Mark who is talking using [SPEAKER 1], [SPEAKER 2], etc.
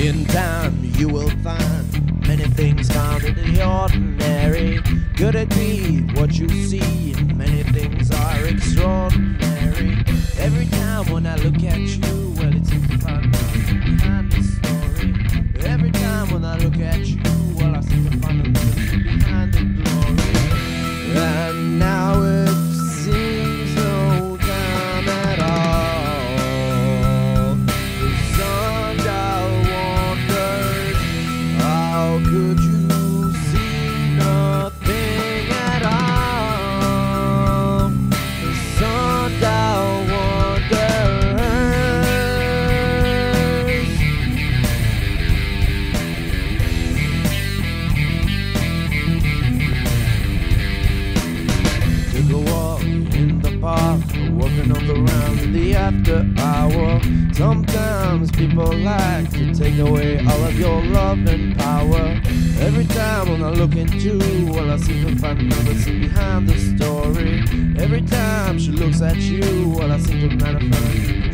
[SPEAKER 1] In time, you will find many things found in the ordinary. Good it be what you see, many things are extraordinary. Every time when I look at you, after hour. Sometimes people like to take away all of your love and power. Every time when I look into, well, I to find another scene behind the story. Every time she looks at you, well, I seem to manifest